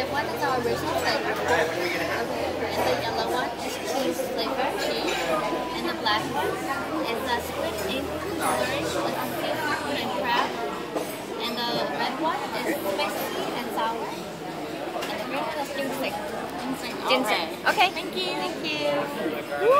white one is our original flavor. Okay. And the yellow one is cheese flavor, cheese. And the black one is a squid ink nourish with seafood and crab. And the red one is spicy and sour. And the green one is ginseng. Ginseng. Ginseng. Okay. Thank you. Thank you. Woo!